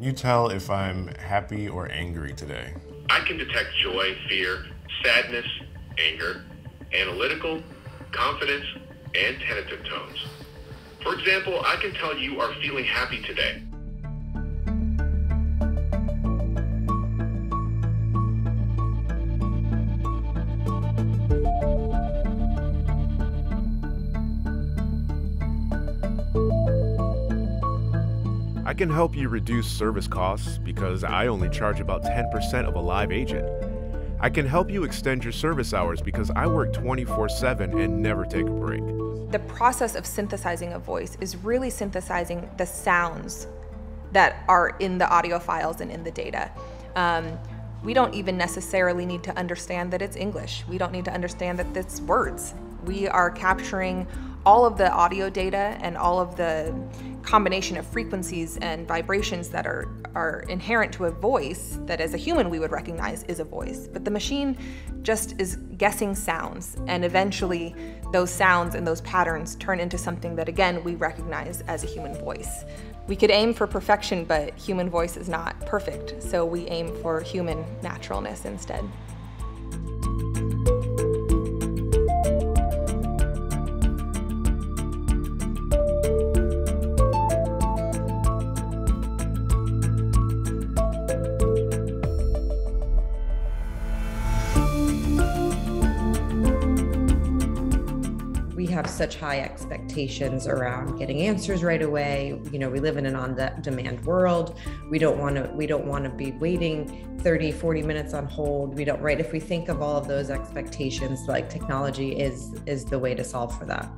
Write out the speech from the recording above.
Can you tell if I'm happy or angry today? I can detect joy, fear, sadness, anger, analytical, confidence, and tentative tones. For example, I can tell you are feeling happy today. I can help you reduce service costs because I only charge about 10% of a live agent. I can help you extend your service hours because I work 24 7 and never take a break. The process of synthesizing a voice is really synthesizing the sounds that are in the audio files and in the data. Um, we don't even necessarily need to understand that it's English. We don't need to understand that it's words. We are capturing all of the audio data and all of the combination of frequencies and vibrations that are, are inherent to a voice that as a human we would recognize is a voice. But the machine just is guessing sounds, and eventually those sounds and those patterns turn into something that again we recognize as a human voice. We could aim for perfection, but human voice is not perfect, so we aim for human naturalness instead. Have such high expectations around getting answers right away. You know we live in an on demand world. We don't want to we don't want to be waiting 30 40 minutes on hold. We don't right? If we think of all of those expectations like technology is is the way to solve for that